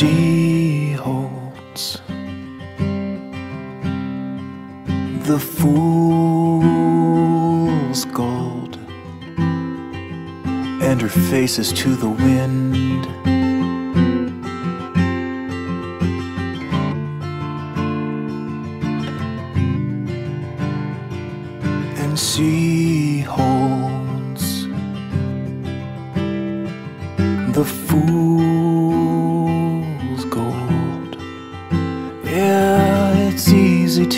She holds the fool's gold, and her face is to the wind.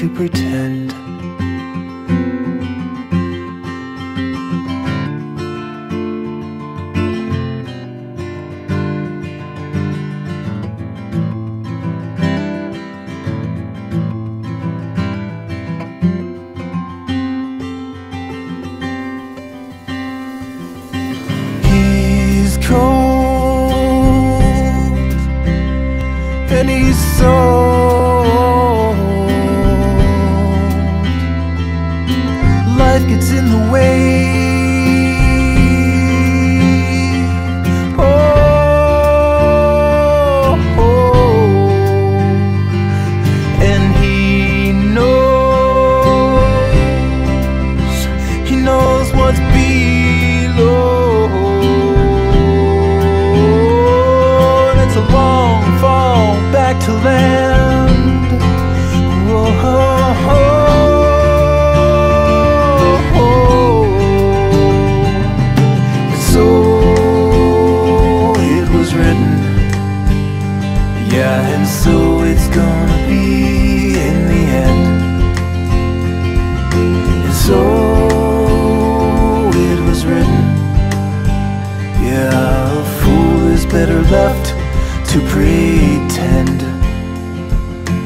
To pretend. To pretend.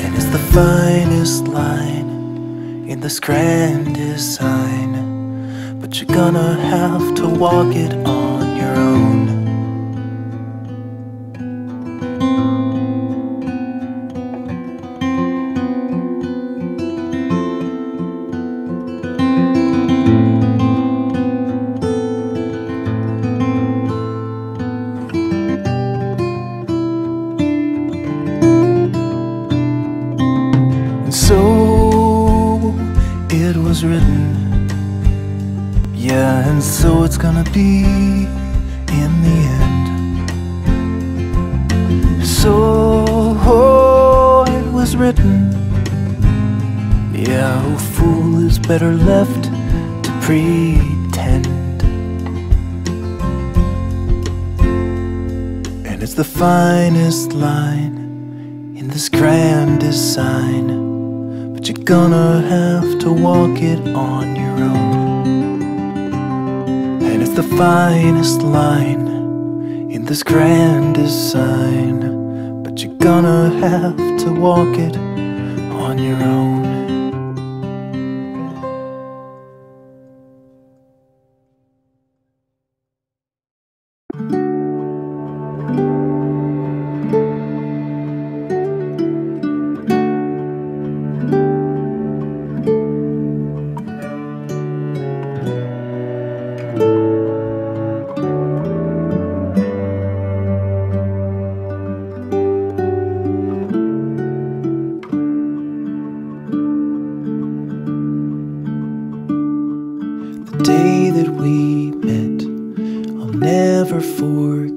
And it's the finest line in this grand design. But you're gonna have to walk it on was written. Yeah, and so it's gonna be in the end. So oh, it was written. Yeah, a fool is better left to pretend. And it's the finest line in this grand design. But you're gonna have to walk it on your own. And it's the finest line in this grand design. But you're gonna have to walk it on your own. That we met, I'll never forget.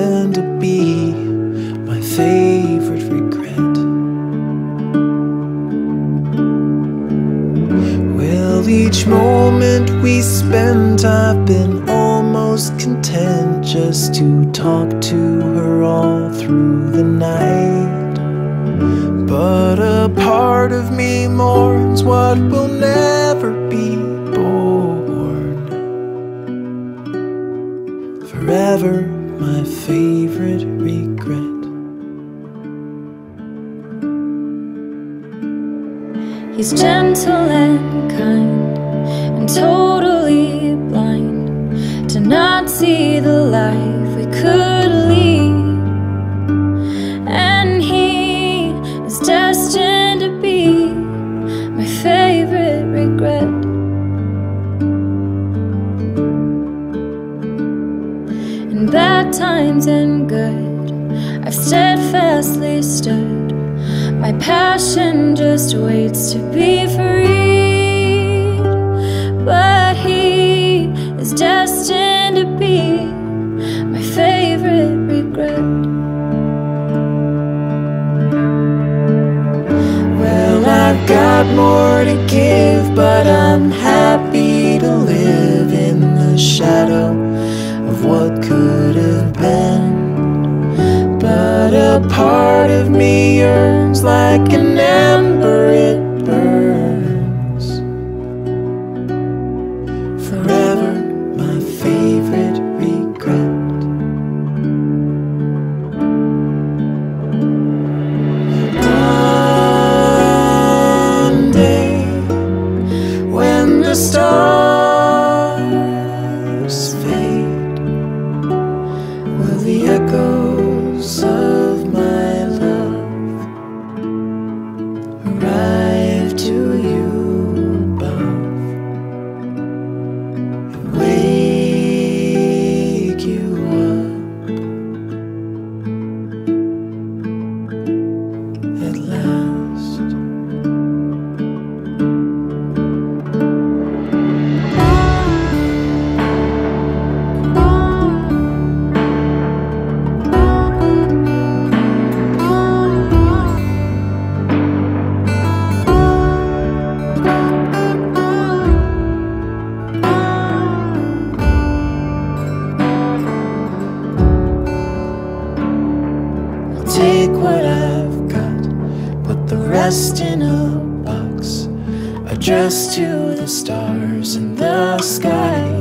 Destined to be my favorite regret. Well, each moment we spent, I've been almost content just to talk to her all through the night. But a part of me mourns what will never be born. Forever, gentle and kind and totally blind to not see the passion just waits to be freed. But he is destined to be my favorite regret. Well, I've got more to give, but I'm happy to live in the shadow of what could have been. Part of me yearns like an ember, addressed to the stars in the sky.